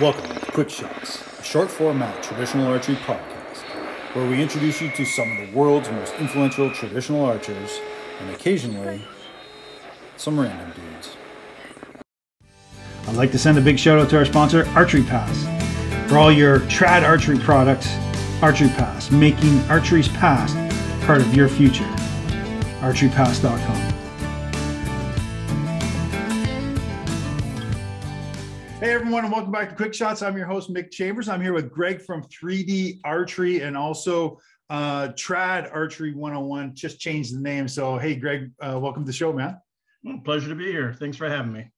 Welcome to Quick Shots, a short format traditional archery podcast, where we introduce you to some of the world's most influential traditional archers and occasionally some random dudes. I'd like to send a big shout out to our sponsor, Archery Past. For all your trad archery products, Archery Past, making archery's past part of your future. ArcheryPast.com. everyone, and welcome back to Quick Shots. I'm your host, Mick Chambers. I'm here with Greg from 3D Archery and also uh, Trad Archery 101. Just changed the name. So, hey, Greg, uh, welcome to the show, man. Well, pleasure to be here. Thanks for having me.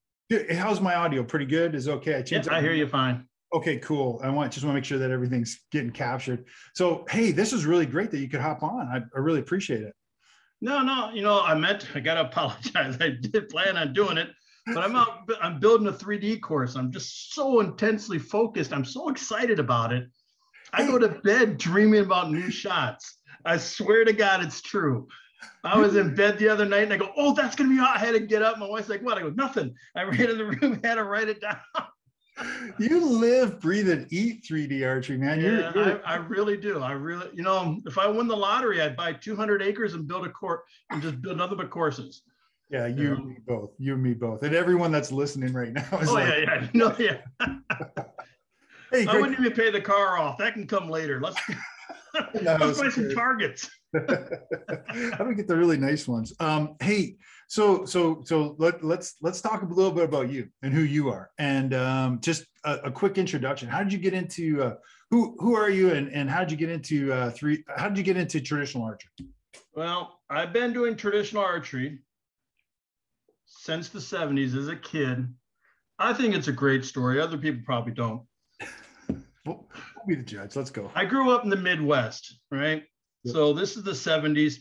How's my audio? Pretty good. Is it okay? I changed. Yeah, I hear you fine. Okay, cool. I want just want to make sure that everything's getting captured. So, hey, this is really great that you could hop on. I, I really appreciate it. No, no, you know, I meant I gotta apologize. I did plan on doing it but I'm out, I'm building a 3D course. I'm just so intensely focused. I'm so excited about it. I go to bed dreaming about new shots. I swear to God, it's true. I was in bed the other night and I go, Oh, that's gonna be hot. I had to get up. My wife's like, What? I go, Nothing. I ran in the room, had to write it down. you live, breathe, and eat 3D archery, man. You're, yeah, you're... I, I, really do. I really, you know, if I win the lottery, I'd buy 200 acres and build a court and just build nothing but courses. Yeah, you and me both. You and me both. And everyone that's listening right now is oh, like, yeah, yeah. No, yeah. hey, I wouldn't even pay the car off. That can come later. Let's, no, let's buy some targets. How do we get the really nice ones? Um, hey, so so so let, let's let's talk a little bit about you and who you are, and um, just a, a quick introduction. How did you get into uh, who who are you, and and how did you get into uh, three? How did you get into traditional archery? Well, I've been doing traditional archery since the 70s as a kid. I think it's a great story. Other people probably don't. We'll, be the judge. Let's go. I grew up in the Midwest, right? Yep. So this is the 70s.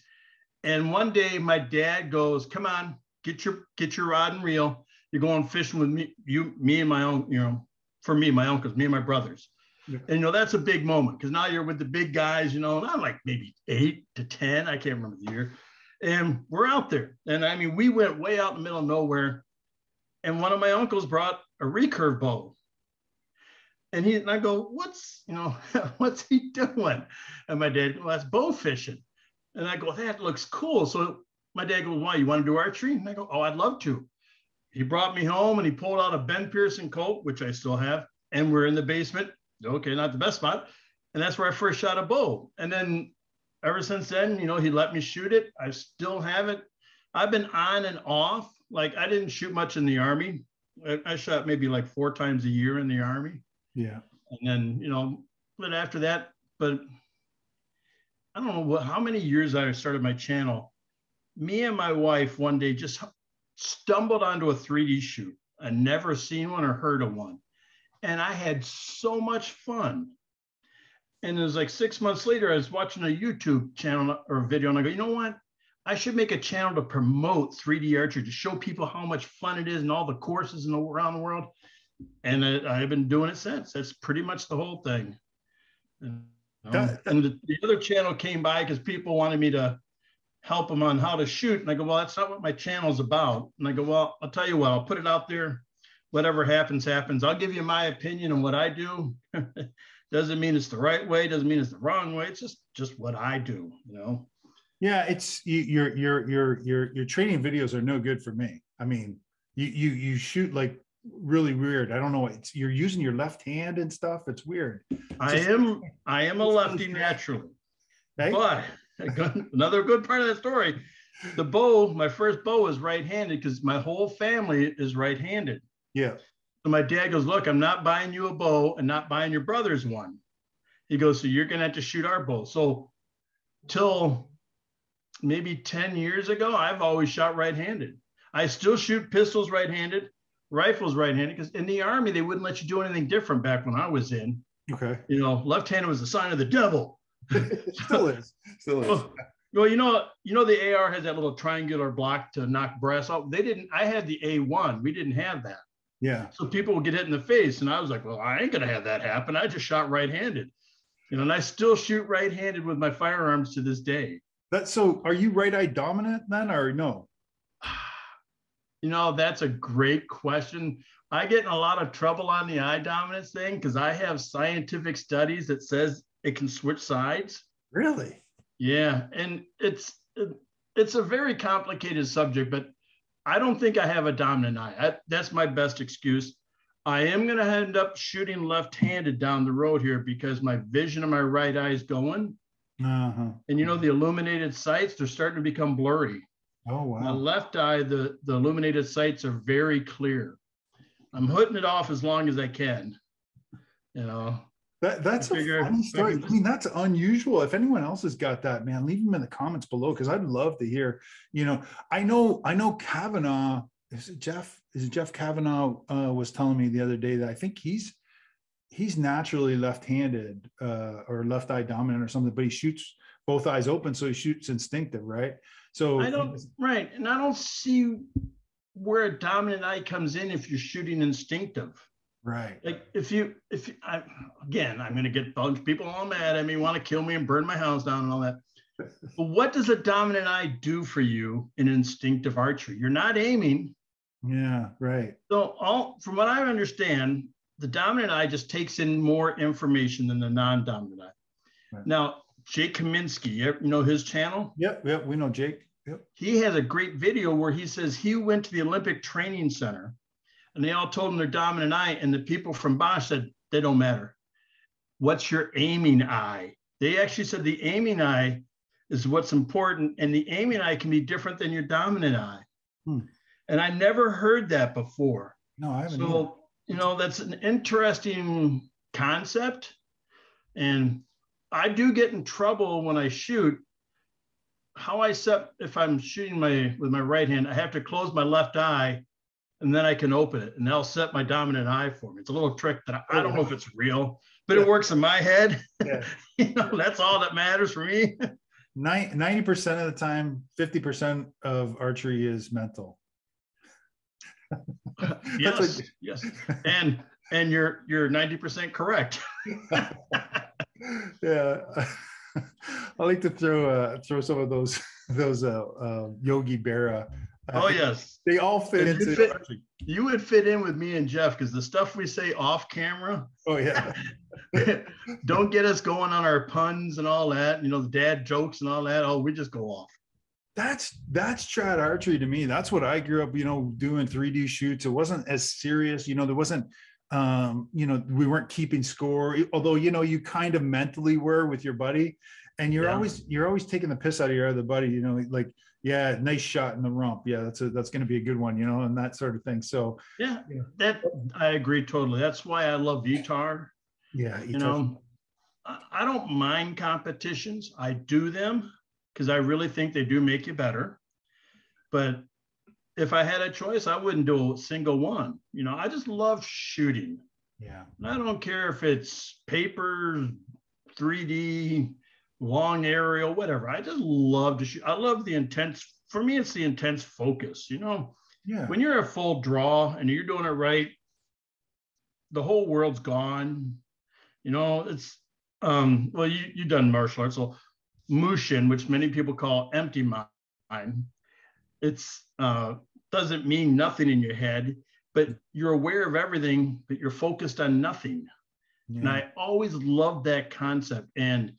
And one day my dad goes, come on, get your get your rod and reel. You're going fishing with me, you, me and my own, you know, for me, my uncles, me and my brothers. And you know, that's a big moment because now you're with the big guys, you know, and I'm like maybe eight to 10. I can't remember the year. And we're out there. And I mean, we went way out in the middle of nowhere. And one of my uncles brought a recurve bow. And he and I go, what's, you know, what's he doing? And my dad, well, that's bow fishing. And I go, that looks cool. So my dad goes, why, you want to do archery? And I go, oh, I'd love to. He brought me home and he pulled out a Ben Pearson Colt, which I still have. And we're in the basement. Okay, not the best spot. And that's where I first shot a bow. And then ever since then, you know, he let me shoot it. I still have it. I've been on and off. Like I didn't shoot much in the army. I, I shot maybe like four times a year in the army. Yeah. And then, you know, but after that, but I don't know what how many years I started my channel. Me and my wife one day just stumbled onto a 3D shoot. I never seen one or heard of one. And I had so much fun. And it was like six months later, I was watching a YouTube channel or video, and I go, you know what? I should make a channel to promote 3D archery to show people how much fun it is and all the courses in the, around the world. And I, have been doing it since. That's pretty much the whole thing. And, um, and the, the, other channel came by because people wanted me to help them on how to shoot. And I go, well, that's not what my channel is about. And I go, well, I'll tell you what, I'll put it out there. Whatever happens, happens. I'll give you my opinion on what I do. doesn't mean it's the right way doesn't mean it's the wrong way it's just just what i do you know? Yeah it's you, your your your your your training videos are no good for me. I mean you you you shoot like really weird. I don't know it's you're using your left hand and stuff? It's weird. It's i just, am i am a lefty naturally. But another good part of that story the bow my first bow is right-handed because my whole family is right-handed. Yeah so my dad goes, Look, I'm not buying you a bow and not buying your brother's one. He goes, So you're going to have to shoot our bow. So till maybe 10 years ago, I've always shot right handed. I still shoot pistols right handed, rifles right handed, because in the Army, they wouldn't let you do anything different back when I was in. Okay. You know, left handed was the sign of the devil. still is. Still is. Well, well, you know, you know, the AR has that little triangular block to knock brass off. They didn't. I had the A1. We didn't have that. Yeah. So people would get hit in the face. And I was like, well, I ain't going to have that happen. I just shot right handed. You know, and I still shoot right handed with my firearms to this day. That so are you right eye dominant then or no? You know, that's a great question. I get in a lot of trouble on the eye dominance thing because I have scientific studies that says it can switch sides. Really? Yeah, and it's it's a very complicated subject, but I don't think I have a dominant eye. I, that's my best excuse. I am going to end up shooting left-handed down the road here because my vision of my right eye is going. Uh-huh. And you know the illuminated sights, they're starting to become blurry. Oh wow. My left eye, the, the illuminated sights are very clear. I'm putting it off as long as I can. You know. That, that's a funny story. I mean, that's unusual. If anyone else has got that, man, leave them in the comments below because I'd love to hear. You know, I know, I know Kavanaugh. Is it Jeff? Is it Jeff Kavanaugh uh, was telling me the other day that I think he's he's naturally left-handed uh, or left eye dominant or something, but he shoots both eyes open, so he shoots instinctive, right? So I don't right, and I don't see where a dominant eye comes in if you're shooting instinctive. Right. Like if you if you, I, again, I'm going to get bunch people all mad at me, want to kill me and burn my house down and all that. but what does a dominant eye do for you in instinctive archery? You're not aiming. Yeah, right. So all from what I understand, the dominant eye just takes in more information than the non-dominant eye. Right. Now, Jake Kaminski, you know his channel? Yep, yep, we know Jake. Yep. He has a great video where he says he went to the Olympic Training Center and they all told him their dominant eye, and the people from Bosch said, they don't matter. What's your aiming eye? They actually said the aiming eye is what's important, and the aiming eye can be different than your dominant eye. Hmm. And I never heard that before. No, I haven't. So, either. you know, that's an interesting concept. And I do get in trouble when I shoot. How I set if I'm shooting my with my right hand, I have to close my left eye and then I can open it and they'll set my dominant eye for me. It's a little trick that I, I don't know if it's real, but yeah. it works in my head. Yeah. you know, that's all that matters for me. 90% of the time, 50% of archery is mental. yes, yes. And and you're you're 90% correct. yeah. I like to throw uh, throw some of those those uh, uh, Yogi Berra Oh yes, they all fit into. You, fit, you would fit in with me and Jeff because the stuff we say off camera. Oh yeah. don't get us going on our puns and all that. You know, the dad jokes and all that. Oh, we just go off. That's that's trad archery to me. That's what I grew up, you know, doing 3D shoots. It wasn't as serious, you know. There wasn't, um, you know, we weren't keeping score. Although you know, you kind of mentally were with your buddy, and you're yeah. always you're always taking the piss out of your other buddy. You know, like yeah, nice shot in the rump. Yeah, that's a, that's going to be a good one, you know, and that sort of thing. So yeah, yeah. that I agree totally. That's why I love ETAR. Yeah, you know, I don't mind competitions. I do them because I really think they do make you better. But if I had a choice, I wouldn't do a single one. You know, I just love shooting. Yeah. And I don't care if it's paper, 3D, long aerial, whatever. I just love to shoot. I love the intense. For me, it's the intense focus. You know, yeah. When you're a full draw and you're doing it right, the whole world's gone. You know, it's um. Well, you you done martial arts, so mushin, which many people call empty mind. It's uh doesn't mean nothing in your head, but you're aware of everything, but you're focused on nothing. Yeah. And I always loved that concept. And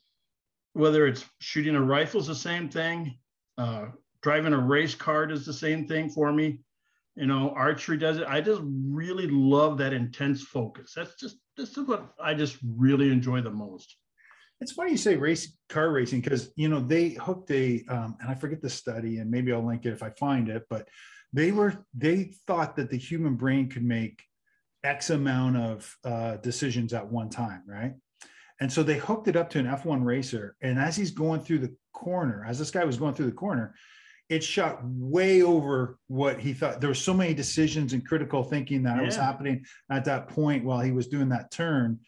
whether it's shooting a rifle is the same thing, uh, driving a race car is the same thing for me. You know, archery does it. I just really love that intense focus. That's just this is what I just really enjoy the most. It's funny you say race car racing because you know they hooked a um, and I forget the study and maybe I'll link it if I find it, but they were they thought that the human brain could make X amount of uh, decisions at one time, right? And so they hooked it up to an F1 racer. And as he's going through the corner, as this guy was going through the corner, it shot way over what he thought. There were so many decisions and critical thinking that yeah. was happening at that point while he was doing that turn.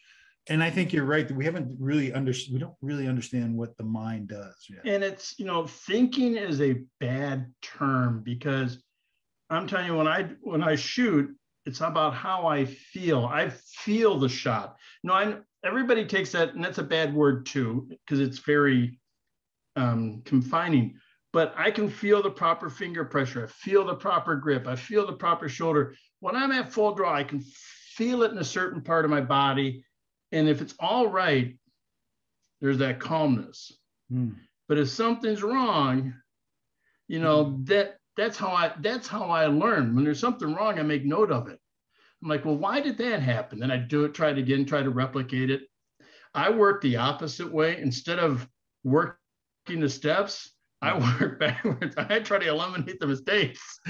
And I think you're right that we haven't really understood. We don't really understand what the mind does. Yet. And it's you know, thinking is a bad term because I'm telling you, when I when I shoot, it's about how I feel. I feel the shot. You know, I everybody takes that, and that's a bad word too, because it's very um, confining. but I can feel the proper finger pressure. I feel the proper grip. I feel the proper shoulder. When I'm at full draw, I can feel it in a certain part of my body. And if it's all right, there's that calmness. Mm. But if something's wrong, you know, mm. that that's how I that's how I learn. When there's something wrong, I make note of it. I'm like, well, why did that happen? Then I do it, try it again, try to replicate it. I work the opposite way. Instead of working the steps, I work backwards. I try to eliminate the mistakes.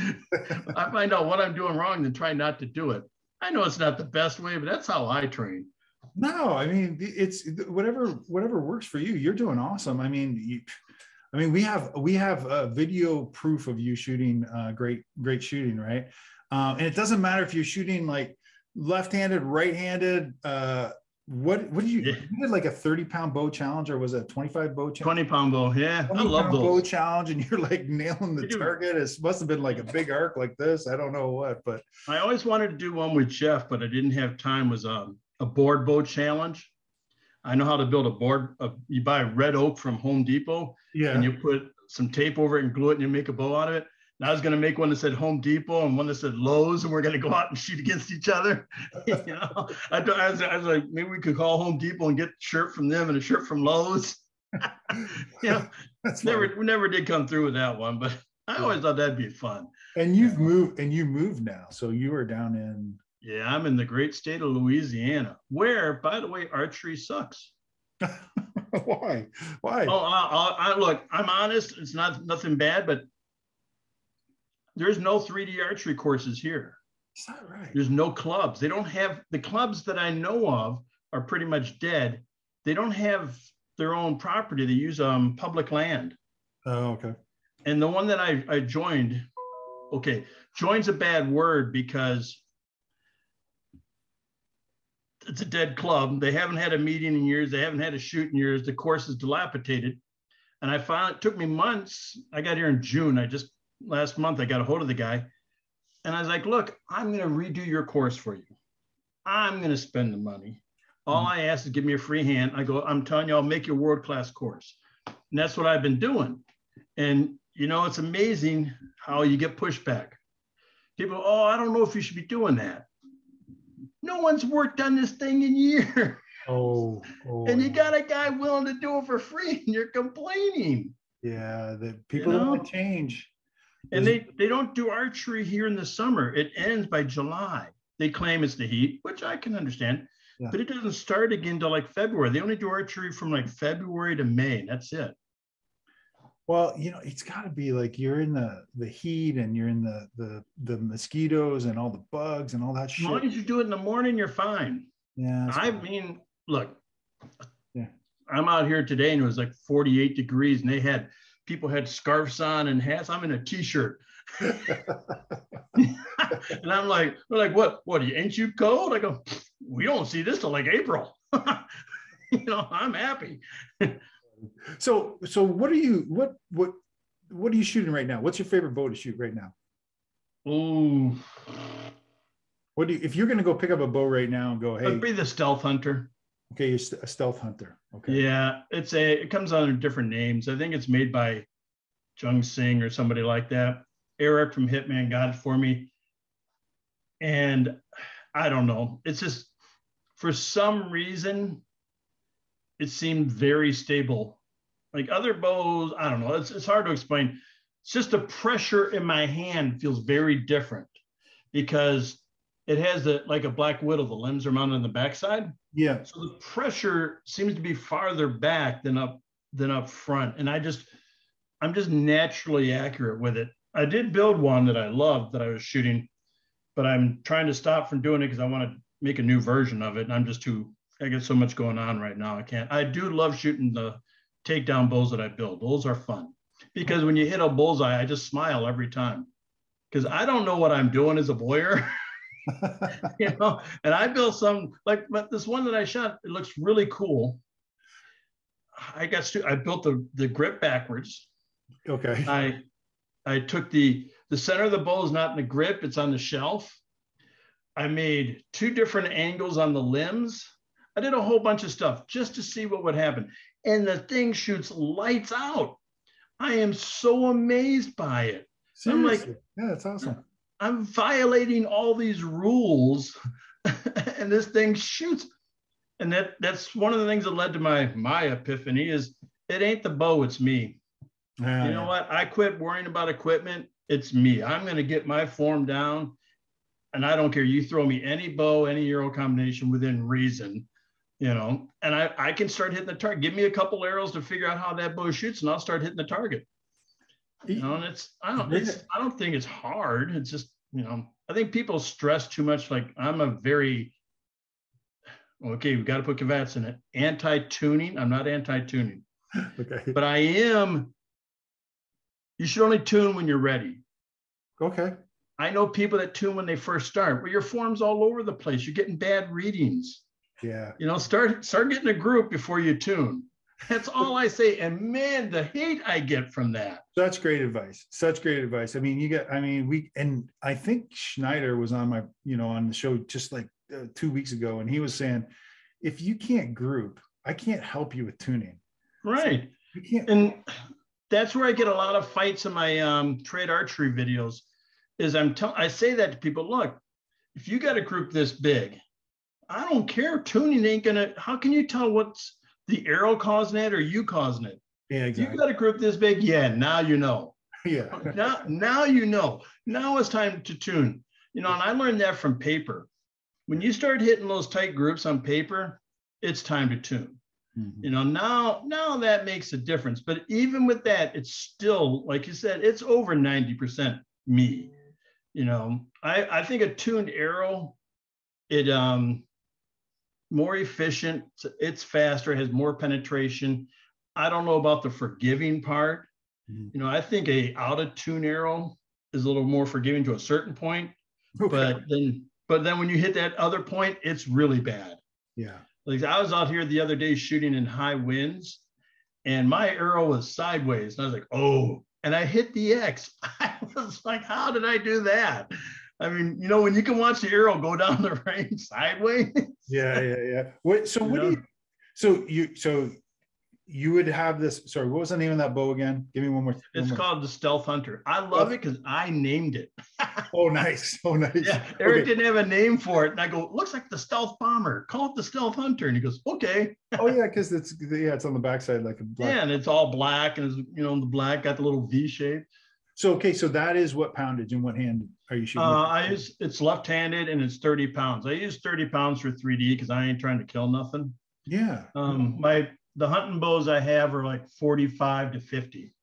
I find out what I'm doing wrong and try not to do it. I know it's not the best way, but that's how I train. No, I mean it's whatever whatever works for you. You're doing awesome. I mean, you, I mean we have we have a video proof of you shooting uh, great great shooting, right? Um, and it doesn't matter if you're shooting like left-handed, right-handed, uh, what what did you, yeah. you did like a 30 pound bow challenge or was it a 25 bow challenge? 20 pound bow, yeah. I love those. bow challenge and you're like nailing the target. It must have been like a big arc like this. I don't know what, but I always wanted to do one with Jeff, but I didn't have time. Was a, um, a board bow challenge. I know how to build a board. Uh, you buy red oak from Home Depot, yeah, and you put some tape over it and glue it, and you make a bow out of it. And I was going to make one that said Home Depot and one that said Lowe's, and we're going to go out and shoot against each other. you know, I, I, was, I, was, like, maybe we could call Home Depot and get a shirt from them and a shirt from Lowe's. yeah, that's never we never did come through with that one, but I yeah. always thought that'd be fun. And you've moved, and you moved now, so you are down in. Yeah, I'm in the great state of Louisiana, where, by the way, archery sucks. Why? Why? Oh, I, I, look. I'm honest. It's not nothing bad, but there's no 3D archery courses here. Is that right? There's no clubs. They don't have the clubs that I know of are pretty much dead. They don't have their own property. They use um public land. Oh, okay. And the one that I, I joined, okay, join's a bad word because it's a dead club. They haven't had a meeting in years. They haven't had a shoot in years. The course is dilapidated. And I found it took me months. I got here in June. I just last month, I got a hold of the guy and I was like, look, I'm going to redo your course for you. I'm going to spend the money. All mm-hmm. I ask is give me a free hand. I go, I'm telling you, I'll make your world class course. And that's what I've been doing. And, you know, it's amazing how you get pushback. People, oh, I don't know if you should be doing that. No one's worked on this thing in years. Oh, oh, and you got a guy willing to do it for free and you're complaining. Yeah, the people you know? don't change. And they, they don't do archery here in the summer. It ends by July. They claim it's the heat, which I can understand, yeah. but it doesn't start again till like February. They only do archery from like February to May. That's it. Well, you know, it's got to be like you're in the the heat and you're in the the the mosquitoes and all the bugs and all that shit. As long as you do it in the morning, you're fine. Yeah. I mean, look, yeah. I'm out here today and it was like 48 degrees and they had people had scarves on and hats. I'm in a t-shirt. and I'm like, we're like, what? What? Are you? Ain't you cold? I go, we don't see this till like April. you know, I'm happy. so, so what are you? What what what are you shooting right now? What's your favorite bow to shoot right now? Oh, what do you? If you're going to go pick up a bow right now and go, hey, I'd be the stealth hunter. Okay, you're a stealth hunter. Okay. Yeah, it's a it comes under different names. I think it's made by Jung Sing or somebody like that. Eric from Hitman got it for me. And I don't know. It's just for some reason it seemed very stable. Like other bows, I don't know. It's, it's hard to explain. It's just the pressure in my hand feels very different because it has the like a black widow. The limbs are mounted on the backside. Yeah. So the pressure seems to be farther back than up than up front, and I just I'm just naturally accurate with it. I did build one that I loved that I was shooting, but I'm trying to stop from doing it because I want to make a new version of it, and I'm just too I get so much going on right now. I can't. I do love shooting the takedown bows that I build. Those are fun because when you hit a bullseye, I just smile every time because I don't know what I'm doing as a bowyer. you know, and I built some like but this one that I shot, it looks really cool. I got stu- I built the the grip backwards. Okay. I I took the the center of the bow is not in the grip, it's on the shelf. I made two different angles on the limbs. I did a whole bunch of stuff just to see what would happen. And the thing shoots lights out. I am so amazed by it. I'm like, yeah, that's awesome. I'm violating all these rules, and this thing shoots. And that that's one of the things that led to my my epiphany is it ain't the bow, it's me. Yeah, you know what? I quit worrying about equipment. It's me. I'm going to get my form down, and I don't care. You throw me any bow, any arrow combination within reason, you know, and I I can start hitting the target. Give me a couple arrows to figure out how that bow shoots, and I'll start hitting the target. You know, and it's I don't it's I don't think it's hard. It's just you know I think people stress too much. Like I'm a very okay. We've got to put cavats in it. Anti-tuning. I'm not anti-tuning, Okay. but I am. You should only tune when you're ready. Okay. I know people that tune when they first start, but your form's all over the place. You're getting bad readings. Yeah. You know, start start getting a group before you tune. That's all I say. And man, the hate I get from that. Such great advice. Such great advice. I mean, you get, I mean, we, and I think Schneider was on my, you know, on the show just like uh, two weeks ago, and he was saying, if you can't group, I can't help you with tuning. Right. You can't. And that's where I get a lot of fights in my um, trad archery videos. Is I'm telling I say that to people. Look, if you got a group this big, I don't care. Tuning ain't gonna. How can you tell what's the arrow causing it or you causing it? Yeah, If you got a group this big, yeah. Now you know. Yeah. now, now you know. Now it's time to tune. You know, and I learned that from paper. When you start hitting those tight groups on paper, it's time to tune. Mhm. You know, now now that makes a difference. But even with that, it's still, like you said, it's over 90% me. You know, I, I think a tuned arrow, it um more efficient, it's faster, has more penetration. I don't know about the forgiving part. Mhm. You know, I think a out of tune arrow is a little more forgiving to a certain point, Okay. but then but then when you hit that other point, it's really bad. yeah. Like I was out here the other day shooting in high winds, and my arrow was sideways, and I was like, "Oh!" And I hit the X. I was like, "How did I do that?" I mean, you know, when you can watch the arrow go down the range sideways. Yeah. Yeah. Yeah. What, so You what do know? you, so you, so you would have this, sorry, what was the name of that bow again? Give me one more. one It's more. called the Stealth Hunter. I love it because I named it. Oh, nice. Oh, nice. Yeah, Eric Okay. didn't have a name for it, and I go, "Looks like the Stealth Bomber. Call it the Stealth Hunter." And he goes, "Okay." Oh, yeah. Cause it's, yeah, it's on the backside like a black. Yeah, and it's all black, and it's you know the black got the little V shape. So, okay. So that is what poundage and what hand are you shooting? Uh. I use it's left-handed and it's 30 pounds. I use 30 pounds for 3D because I ain't trying to kill nothing. yeah. Um, my the hunting bows I have are like 45 to 50.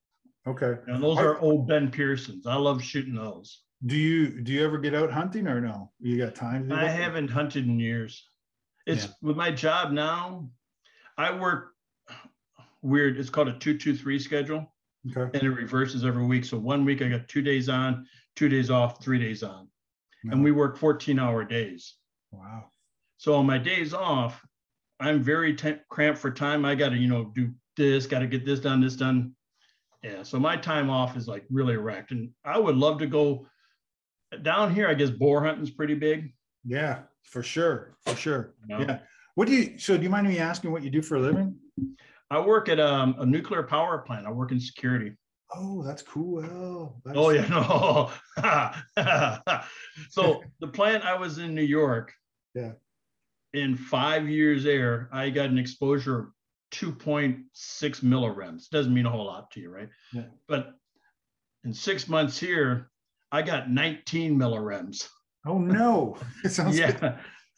Okay. And those are old Ben Pearsons. I love shooting those. Do you do you ever get out hunting or no? You got time? to do I haven't hunted in years. It's Yeah. with my job now. I work weird. It's called a two-two-three schedule, Okay. and it reverses every week. So one week I got two days on, two days off, three days on, and we work 14-hour days. Wow. So on my days off, I'm very t- cramped for time. I got to, you know, do this, got to get this done, this done. Yeah. So my time off is like really wrecked. And I would love to go down here. I guess boar hunting's pretty big. Yeah, for sure. For sure. you know. Yeah. What do you so do you mind me asking what you do for a living? I work at um, a nuclear power plant. I work in security. Oh, that's cool. Oh, that's, Oh, yeah. No. so the plant I was in New York. Yeah. In five years there, I got an exposure of 2.6 millirems. Doesn't mean a whole lot to you, right? Yeah. But in six months here, I got 19 millirems. Oh no. It sounds like,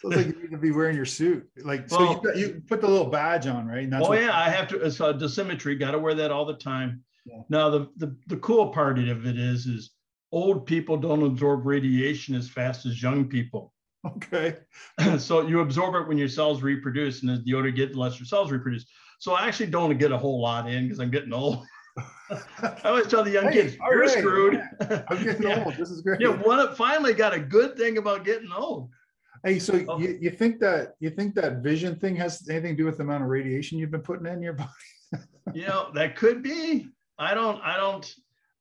Yeah. sounds like you need to be wearing your suit. Like so Well- you, you put the little badge on, right? Oh yeah, I have to. It's a dosimetry. Got to wear that all the time. Yeah. Now the, the the cool part of it is is old people don't absorb radiation as fast as young people. Okay. so you absorb it when your cells reproduce, and as the older you get, the less your cells reproduce. So I actually don't get a whole lot in because I'm getting old. I always tell the young Hey, kids, "You're right, screwed." I'm getting yeah. old. This is great. Yeah, one finally got a good thing about getting old. Hey, so Oh. you, you think that you think that vision thing has anything to do with the amount of radiation you've been putting in your body? You know, that could be. I don't. I don't.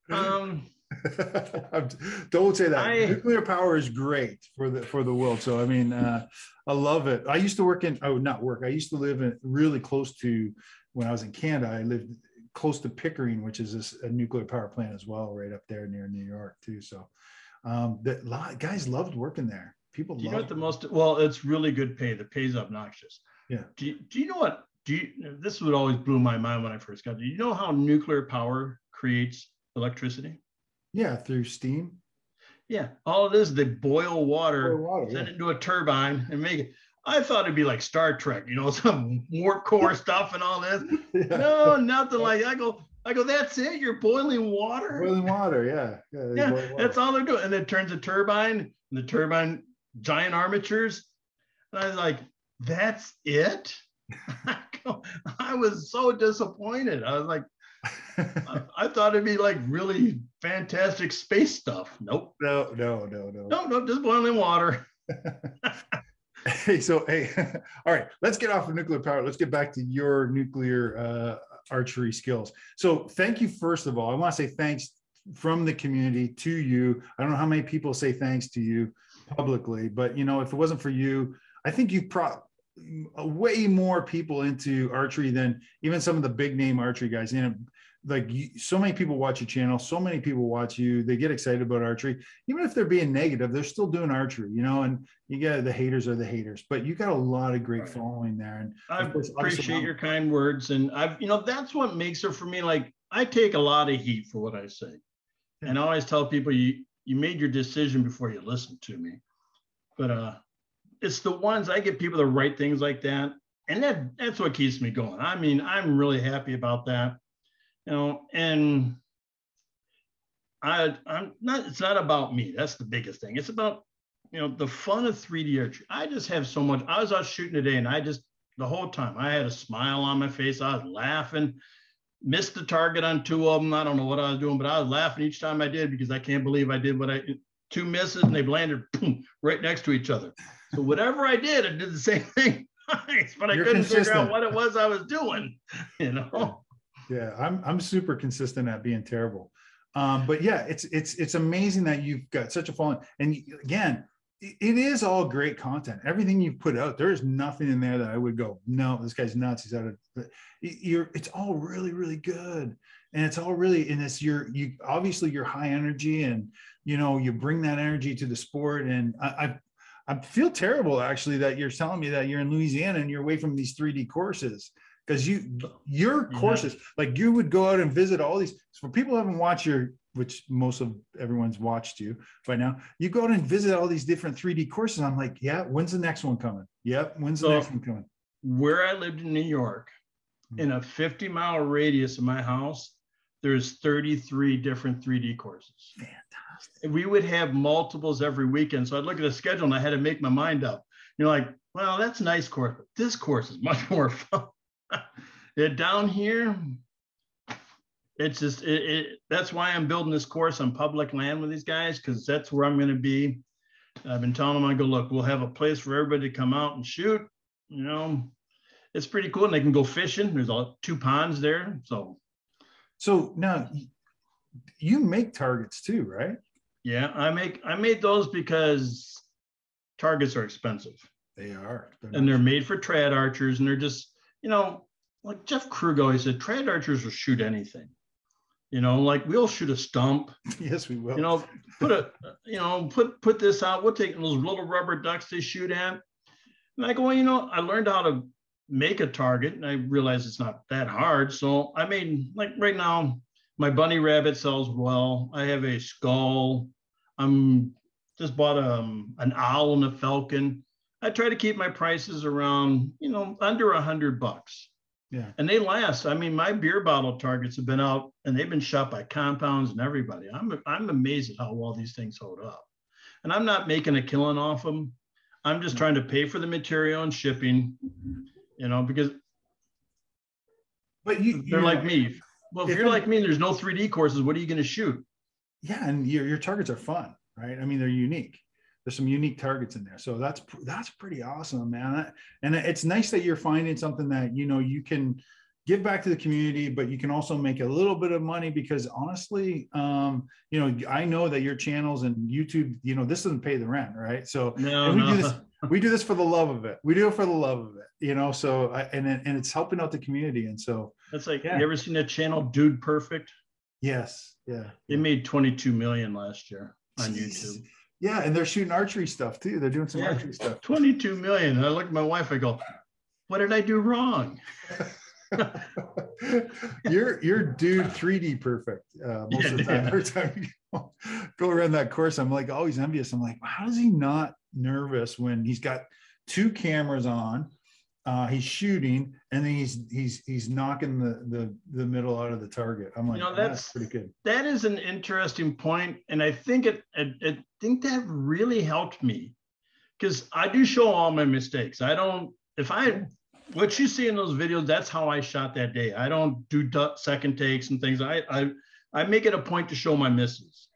Um, Don't say that. I- Nuclear power is great for the for the world. So I mean, uh, I love it. I used to work in oh not work. I used to live in really close to when I was in Canada. I lived close to Pickering, which is this, a nuclear power plant as well, right up there near New York too. So um, the lot, guys loved working there. People. Do you know what the most? Well, it's really good pay. The pay's obnoxious. Yeah. Do you, do you know what? Do you? This would always blew my mind when I first got. Do you know how nuclear power creates electricity? Yeah, through steam. Yeah, all it is they boil water, Boil water, send yeah. it into a turbine, and make it. I thought it'd be like Star Trek, you know, some warp core stuff and all this. Yeah. No, nothing like. I go, I go. That's it. You're boiling water. Boiling water, yeah. Yeah, yeah, water. that's all they're doing. And it turns a turbine, and the turbine giant armatures. And I was like, that's it. I was so disappointed. I was like, I, I thought it'd be like really fantastic space stuff. Nope. no, no, no, no. No, no, just boiling water. Hey, so hey, all right, let's get off of nuclear power. Let's get back to your nuclear uh, archery skills. So, thank you first of all. I want to say thanks from the community to you. I don't know how many people say thanks to you publicly, but you know, if it wasn't for you, I think you've brought mm, way more people into archery than even some of the big name archery guys. You know, like you, so many people watch your channel, so many people watch you. They get excited about archery, even if they're being negative. They're still doing archery, you know. And you get the haters are the haters, but you got a lot of great Right. following there. And I course, appreciate your kind words. And I've, you know, that's what makes it for me. Like I take a lot of heat for what I say. Yeah. And I always tell people you you made your decision before you listened to me. But uh it's the ones I get people to write things like that. And that that's what keeps me going. I mean, I'm really happy about that. You know, and I I'm not it's not about me. That's the biggest thing. It's about you know the fun of 3D archery. I just have so much. I was out shooting today and I just the whole time I had a smile on my face. I was laughing. Missed the target on two of them. I don't know what I was doing, but I was laughing each time I did because I can't believe I did what I two misses and they landed boom, right next to each other. So whatever I did, I did the same thing twice, but I You're couldn't figure out what it was I was doing. You know. yeah, I'm I'm super consistent at being terrible. Um, but yeah, it's it's it's amazing that you've got such a following. And again, it is all great content. Everything you've put out, there is nothing in there that I would go, no, this guy's nuts. He's out of. but You're, it's all really, really good, and it's all really, and it's your, you obviously you're high energy, and you know you bring that energy to the sport. And I, I, I feel terrible actually that you're telling me that you're in Louisiana and you're away from these 3D courses because you your Yeah. courses like you would go out and visit all these so for people who haven't watched your which most of everyone's watched you by now you go out and visit all these different 3d courses i'm like yeah when's the next one coming yep when's the So- next one coming where I lived in New York, Hmm. in a 50 mile radius of my house, there's 33 different 3D courses. fantastic And we would have multiples every weekend. So I'd look at the schedule and I had to make my mind up. You're like, well, that's a nice course, but this course is much more fun. yeah, down here, it's just it, it that's why I'm building this course on public land with these guys, because that's where I'm going to be. I've been telling them, I go, look, we'll have a place for everybody to come out and shoot. You know, it's pretty cool. And they can go fishing. There's all two ponds there. So so now you make targets too right yeah, I make I made those because targets are expensive. they are and they're made for trad archers and they're just you know like jeff krug always said trad archers will shoot anything you know like we'll shoot a stump. Yes we will. You know put a you know put put this out. We'll take those little rubber ducks they shoot at. And i go well you know i learned how to make a target and i realized it's not that hard. So i made like right now my bunny rabbit sells well. I have a skull. I'm just bought um, an owl and a falcon. I try to keep my prices around, you know, under a hundred bucks. Yeah And they last. I mean, my beer bottle targets have been out and they've been shot by compounds and everybody. I'm I'm amazed at how well these things hold up. And I'm not making a killing off them. I'm just trying to pay for the material and shipping, you know, because but you they're like me. Well, if if you're like me and there's no 3D courses, what are you going to shoot? yeah and your, your targets are fun right i mean they're unique there's some unique targets in there so that's that's pretty awesome man and it's nice that you're finding something that you know you can give back to the community, but you can also make a little bit of money because honestly, um, you know, I know that your channels and YouTube, you know, this doesn't pay the rent, right? So No, we no. do this, we do this for the love of it. We do it for the love of it, you know. So I, and and it's helping out the community, and so That's like, Yeah. you ever seen that channel, Dude Perfect? yes, yeah, They made 22 million last year on Jeez. YouTube. Yeah, and they're shooting archery stuff too. They're doing some Yeah. archery stuff. 22 million. And I look at my wife, I go, what did I do wrong? you're you're dude 3D perfect uh, most Yeah, of the time. yeah. Every time you go, go around that course, I'm like always envious. I'm like, how is he not nervous when he's got two cameras on? Uh, he's shooting and then he's he's he's knocking the the the middle out of the target. I'm like, know, that's that's- pretty good. That is an interesting point, And I think it, I, I think that really helped me because I do show all my mistakes. I don't, if I, what you see in those videos, that's how I shot that day. I don't do second takes and things. I, I, I make it a point to show my misses.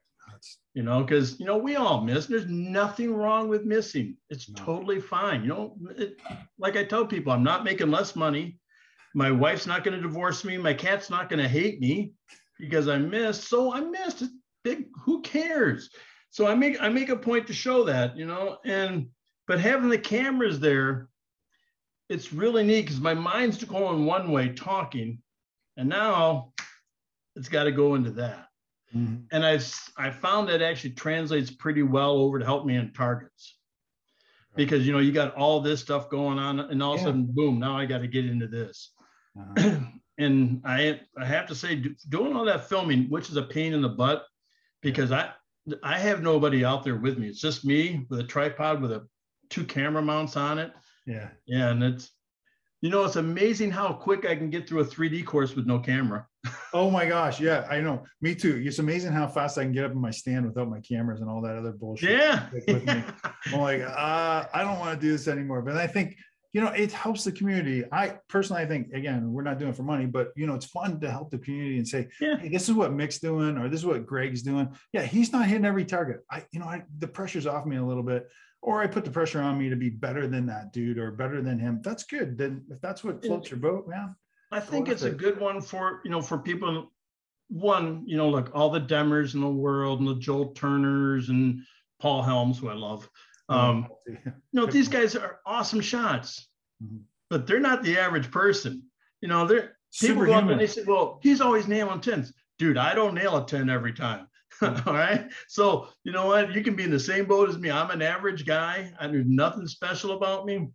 You know, because you know we all miss. There's nothing wrong with missing. It's No. totally fine. You know, it, like I tell people, I'm not making less money. My wife's not going to divorce me. My cat's not going to hate me because I missed. So I missed. It's big. Who cares? So I make I make a point to show that. You know, and but having the cameras there, it's really neat because my mind's going one way talking, and now it's got to go into that Mhm. and I I found that actually translates pretty well over to help me in targets. Because you know you got all this stuff going on and all of a sudden boom now I got to get into this. Uh-huh. and I I have to say doing all that filming which is a pain in the butt because I I have nobody out there with me. It's just me with a tripod with a two camera mounts on it. Yeah. yeah and it's you know it's amazing how quick I can get through a 3D course with no camera Oh my gosh, yeah, I know. Me too. It's amazing how fast I can get up in my stand without my cameras and all that other bullshit. yeah me. I'm like, uh, I don't want to do this anymore. But I think, you know, it helps the community. I personally, I think, again, we're not doing it for money, but you know, it's fun to help the community and say, Yeah. hey, this is what Mick's doing, or this is what Greg's doing. Yeah, he's not hitting every target. I, you know, I the pressure's off me a little bit, or I put the pressure on me to be better than that dude or better than him. That's good. Then if that's what floats your boat, yeah. I think with it's a good one for, you know, for people. One, you know, look, all the Demers in the world and the Joel Turners and Paul Helms, who I love. Um, you know, these guys are awesome shots, Mhm. but they're not the average person. You know, they're people go up and they say, well, he's always nailing tens. Dude, I don't nail a 10 every time. All right. So, you know what? You can be in the same boat as me. I'm an average guy. I there's nothing special about me.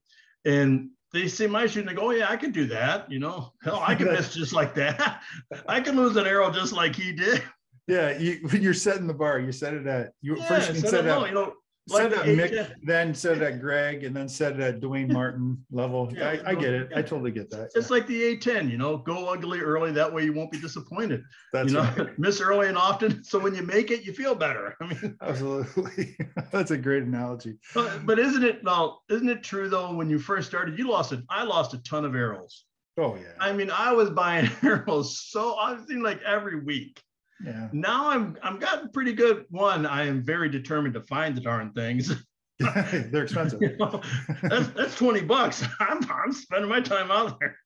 And they see my shooting, they go, Oh, yeah, I can do that. You know, hell, I can miss just like that. I can lose an arrow just like he did. Yeah, you, you're setting the bar. You set it at you Yeah, first. You set know, it you know, at, set it like at the Mick, HF then said at Greg, and then said at Dwayne Martin level. Yeah, I, I get it. I totally get that. It's like the A10, you know, go ugly early. That way you won't be disappointed. That's you know, right. miss early and often. So when you make it, you feel better. I mean, Absolutely. That's a great analogy. but, but isn't it now? Isn't it true though? When you first started, you lost it. I lost a ton of arrows. Oh yeah. I mean, I was buying arrows so I seemed like every week. Yeah. Now I'm I'm gotten pretty good. One, I am very determined to find the darn things. They're expensive. You know, that's that's 20 bucks. I'm I'm spending my time out there.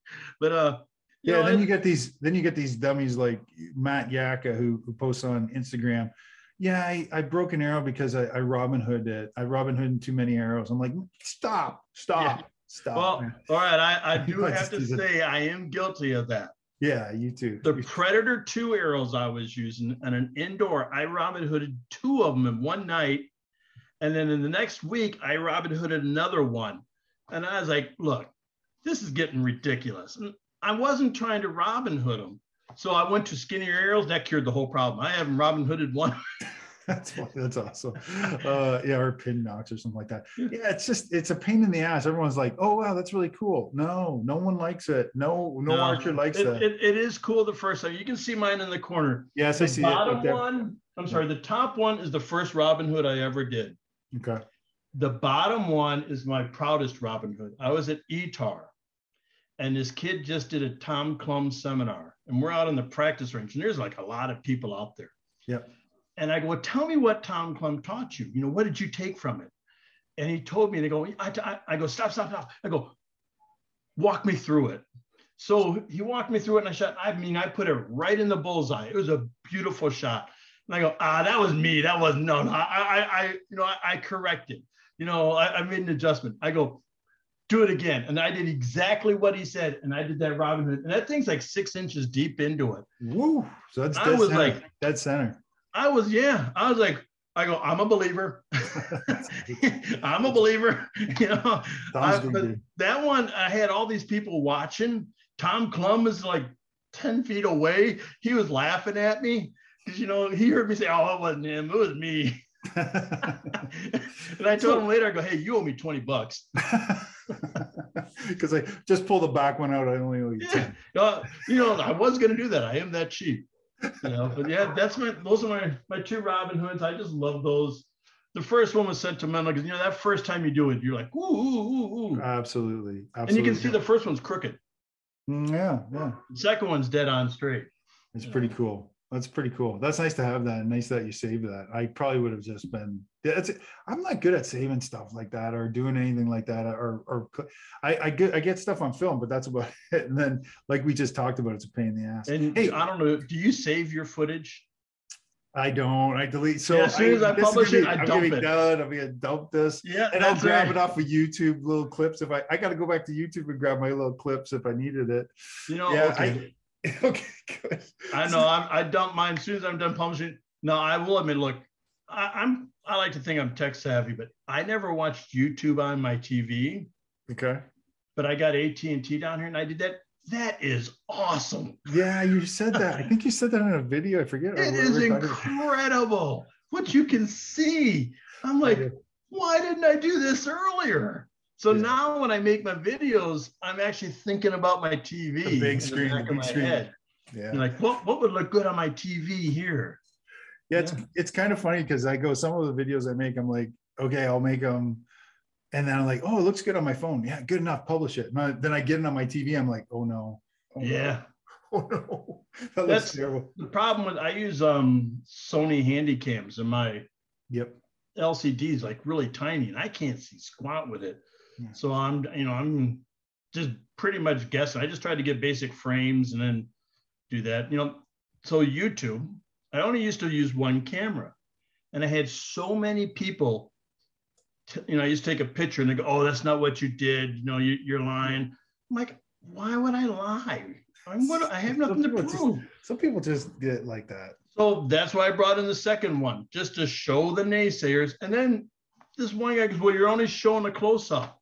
But uh Yeah, know, then you get these then you get these dummies like Matt Yaka who, who posts on Instagram. Yeah, I, I broke an arrow because I, I Robin Hood it. I Robin Hood too many arrows. I'm like, stop, stop, stop. well, man." all right. I, I do have to say I am guilty of that. Yeah, you too. The Predator 2 arrows I was using and an indoor, I Robin Hooded two of them in one night. And then in the next week, I Robin Hooded another one. And I was like, look, this is getting ridiculous. And I wasn't trying to Robin Hood them. So I went to skinnier arrows. That cured the whole problem. I haven't Robin Hooded one. That's. That's awesome. Uh, yeah, or pin nocks or something like that. Yeah, it's just it's a pain in the ass. Everyone's like, "Oh wow, that's really cool." No, no one likes it. No, no, No, archer likes it, that. it, it is cool the first time. You can see mine in the corner. yes, I The see it. bottom there. one, I'm sorry, the top one is the first Robin Hood I ever did. Okay. The bottom one is my proudest Robin Hood. I was at ETAR and this kid just did a Tom Clum seminar and we're out in the practice range and there's like a lot of people out there. Yep. And I go, well, tell me what Tom Clum taught you. You know, what did you take from it? And he told me, they go, I, I, I go, stop, stop, stop. I go, walk me through it. So he walked me through it and I shot. I mean, I put it right in the bullseye. It was a beautiful shot. And I go, ah, that was me. That was no, no. I, I, I you know, I, I corrected. You know, I, I made an adjustment. I go, do it again. And I did exactly what he said. And I did that Robin Hood. And that thing's like six inches deep into it. Woo. So that's I was center. like- dead center. I was, yeah. I was like, I go, I'm a believer. I'm a believer. You know, I- that one, I had all these people watching. Tom Clum was like 10 feet away. He was laughing at me because, you know, he heard me say, Oh, it wasn't him. It was me. and I told him later, I go, Hey, you owe me 20 bucks. Because I just pull the back one out. I only owe you Yeah. 10. Uh, you know, I was going to do that. I am that cheap. You know, but yeah, that's my, those are my, my two Robin Hoods. I just love those. The first one was sentimental because, you know, that first time you do it, you're like, ooh, ooh, ooh, ooh. Absolutely. Absolutely. And you can see the first one's crooked. Mm, yeah, yeah. The second one's dead on straight. It's pretty cool. That's pretty cool. That's nice to have that. Nice that you saved that. I probably would have just been. That's. I'm not good at saving stuff like that or doing anything like that. Or or I I get I get stuff on film, but that's about it. And then like we just talked about, it's a pain in the ass. And Hey. I don't know, do you save your footage? I don't. I delete. So Yeah, as soon as I is publish gonna it, I I'm dump it. done. I'm gonna dump this. Yeah, And I'll grab right. it off of YouTube little clips if I I got to go back to YouTube and grab my little clips if I needed it. You know, Yeah, okay. okay, good. I know. I'm, I dump mine as soon as I'm done publishing. No, I will admit. Look, I, I'm. I like to think I'm tech savvy, but I never watched YouTube on my TV. Okay. But I got AT and T down here, and I did that. That is awesome. Yeah, you said that. I think you said that in a video. I forget. or It is were talking about- incredible what you can see. I'm like, why didn't I do this earlier? So Yeah. now when I make my videos, I'm actually thinking about my TV. The big screen, the big screen. head. Yeah. You're like, what, what would look good on my TV here? Yeah, it's Yeah. it's kind of funny because I go some of the videos I make, I'm like, okay, I'll make them, and then I'm like, oh, it looks good on my phone. Yeah, good enough. Publish it. And I- then I get it on my TV. I'm like, oh no. Oh, no. Yeah. Oh no. That looks That's- terrible. The problem with I use um Sony Handycams and my Yep. LCD is like really tiny and I can't see squat with it. Yeah. So I'm, you know, I'm just pretty much guessing. I just tried to get basic frames and then do that. You know, so YouTube, I only used to use one camera and I had so many people, t- you know, I used to take a picture and they go, oh, that's not what you did. You know, you, you're lying. I'm like, why would I lie? I'm what, I have nothing to people just- prove. Some people just get like that. So that's why I brought in the second one, just to show the naysayers. And then this one guy goes, Well, you're only showing a close up.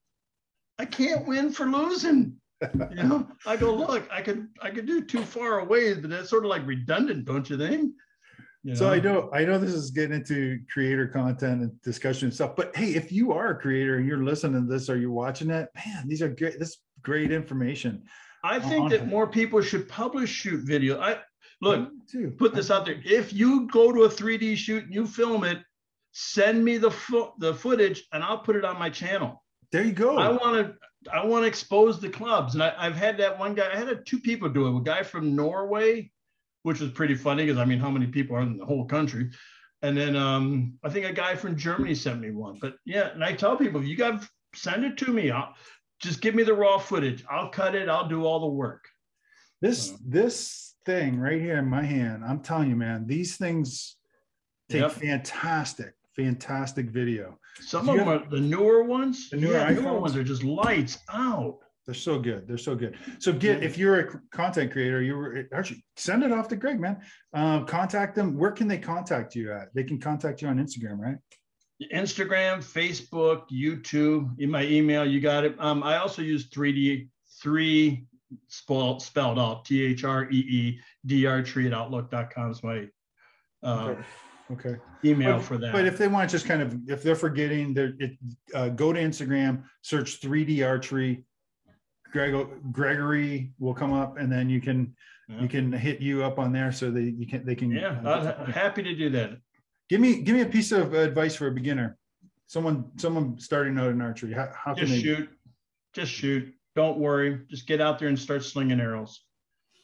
I can't win for losing. You know, I go, look, I could I could do too far away, but that's sort of like redundant, don't you think? You So I know I know this is getting into creator content and discussion and stuff, but hey, if you are a creator and you're listening to this or you're watching it, man, these are great. This is great information. I uh, think that more people should publish shoot video. I look, too. put this out there. If you go to a 3D shoot and you film it, send me the fo- the footage and I'll put it on my channel. There you go. I want to I want to expose the clubs, and I, I've had that one guy. I had a, two people do it. A guy from Norway, which was pretty funny because I mean, how many people are in the whole country? And then um, I think a guy from Germany sent me one. But yeah, and I tell people, if you got send it to me. I'll just give me the raw footage. I'll cut it. I'll do all the work. this this thing right here in my hand i'm telling you man these things take Yep. fantastic fantastic video. Some of them are the newer ones. The newer yeah, newer ones are just lights out. they're so good. They're so good. So get if you're a content creator you were actually send it off to greg man. Um, contact them. Where can they contact you at? They can contact you on instagram right? Instagram, Facebook, YouTube, in my email, you got it. Um, I also use 3D, three spelled, spelled out, T H R E E D R tree at outlook.com is my uh, okay okay email But- for that. But if they want to just kind of, if they're forgetting, they're, it, uh, go to Instagram, search 3D archery. Greg, Gregory will come up and then you can, Yeah. you can hit you up on there so that you can, they can. yeah, uh, I'm happy to do that. Give me, give me a piece of advice for a beginner. Someone, someone starting out in archery. How, how can Just they? shoot, just shoot. Don't worry. Just get out there and start slinging arrows.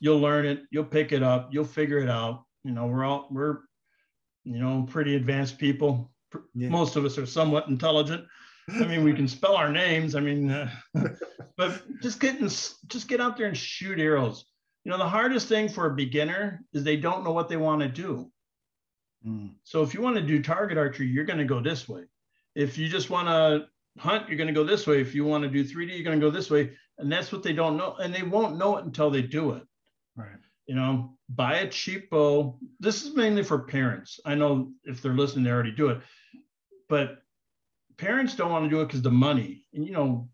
You'll learn it. You'll pick it up. You'll figure it out. You know, we're all, we're, you know, pretty advanced people. Yeah. Most of us are somewhat intelligent. I mean, we can spell our names. I mean, uh, but just getting just get out there and shoot arrows. You know, the hardest thing for a beginner is they don't know what they want to do. Mm. So if you want to do target archery, you're going to go this way. If you just want to hunt, you're going to go this way. If you want to do 3D, you're going to go this way. And that's what they don't know. And they won't know it until they do it. Right. You know, buy a cheap bow. This is mainly for parents. I know if they're listening, they already do it. But parents don't want to do it because the money. And, you know,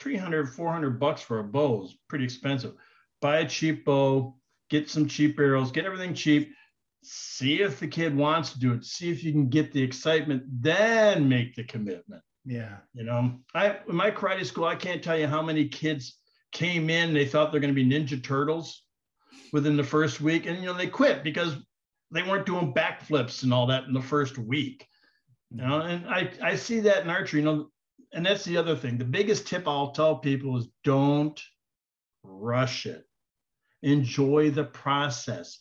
300, 400 bucks for a bow is pretty expensive. Buy a cheap bow, get some cheap arrows, get everything cheap see if the kid wants to do it see if you can get the excitement then make the commitment yeah you know i in my karate school i can't tell you how many kids came in they thought they're going to be ninja turtles within the first week and you know they quit because they weren't doing backflips and all that in the first week you know mm-hmm. and i i see that in archery you know and that's the other thing the biggest tip i'll tell people is don't rush it enjoy the process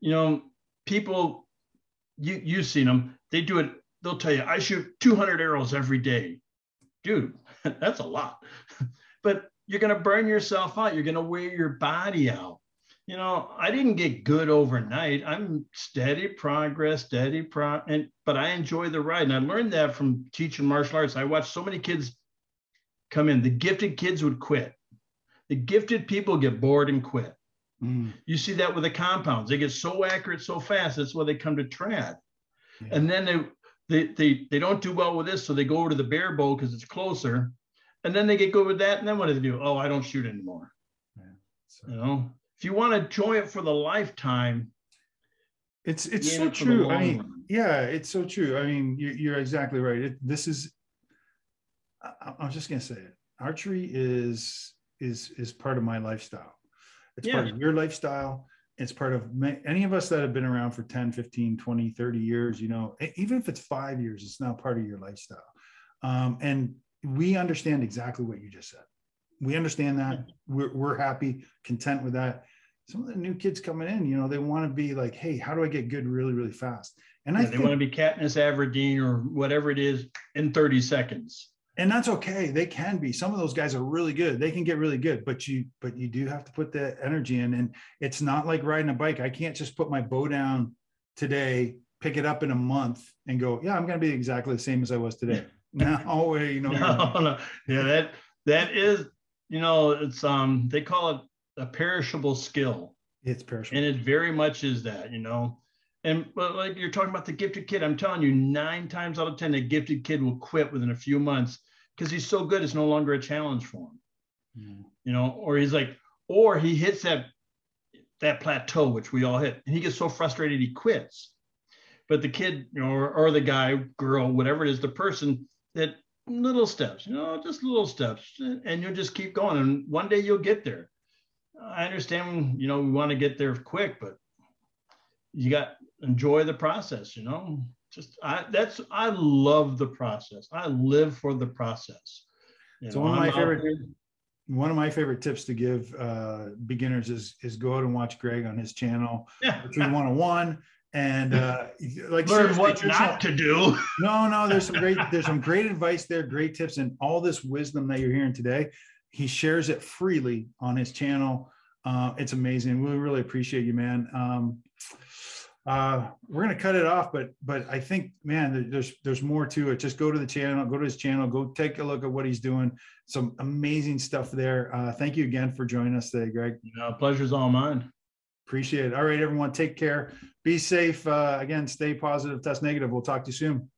you know people, you you've seen them. They do it. They'll tell you, I shoot 200 arrows every day, dude. That's a lot. but you're going to burn yourself out. You're going to wear your body out. You know, I didn't get good overnight. I'm steady progress, steady pro, and but I enjoy the ride. And I learned that from teaching martial arts. I watched so many kids come in. The gifted kids would quit. The gifted people get bored and quit. Mm. You see that with the compounds. They get so accurate so fast. That's why they come to trad. Yeah. And then they, they they they don't do well with this, so they go over to the barebow because it's closer. And then they get good with that. And then what do they do? Oh, I don't shoot anymore. Yeah. So. You know, if you want to enjoy it for the lifetime, it's it's so true. I mean, run. yeah, it's so true. I mean, you're, you're exactly right. It, this is. I, I'm just gonna say it. Archery is is is part of my lifestyle. It's yeah. part of your lifestyle. It's part of any of us that have been around for 10, 15, 20, 30 years, you know, even if it's five years, it's now part of your lifestyle. Um, and we understand exactly what you just said. We understand that. We're, we're happy, content with that. Some of the new kids coming in, you know, they want to be like, hey, how do I get good really, really fast? And yeah, I they think, want to be Katniss Everdeen or whatever it is in 30 seconds and that's okay they can be some of those guys are really good they can get really good but you but you do have to put the energy in and it's not like riding a bike i can't just put my bow down today pick it up in a month and go yeah i'm going to be exactly the same as i was today no way, you know no, no. yeah that that is you know it's um they call it a perishable skill it's perishable and it very much is that you know and but like you're talking about the gifted kid, I'm telling you, nine times out of ten, a gifted kid will quit within a few months because he's so good, it's no longer a challenge for him. Mm. You know, or he's like, or he hits that that plateau, which we all hit, and he gets so frustrated he quits. But the kid, you know, or, or the guy, girl, whatever it is, the person that little steps, you know, just little steps, and you'll just keep going, and one day you'll get there. I understand, you know, we want to get there quick, but you got enjoy the process, you know. Just I that's I love the process. I live for the process. You so know, one of my favorite one of my favorite tips to give uh, beginners is is go out and watch Greg on his channel, yeah. Between 101 and uh, like learn what not to do. No, no, there's some great there's some great advice there, great tips, and all this wisdom that you're hearing today. He shares it freely on his channel. Uh, it's amazing. We really appreciate you, man. Um, uh, we're gonna cut it off, but but I think man, there's there's more to it. Just go to the channel, go to his channel, go take a look at what he's doing. Some amazing stuff there. Uh, thank you again for joining us today, Greg. No, pleasure's all mine. Appreciate it. All right, everyone, take care. Be safe. Uh, again, stay positive, test negative. We'll talk to you soon.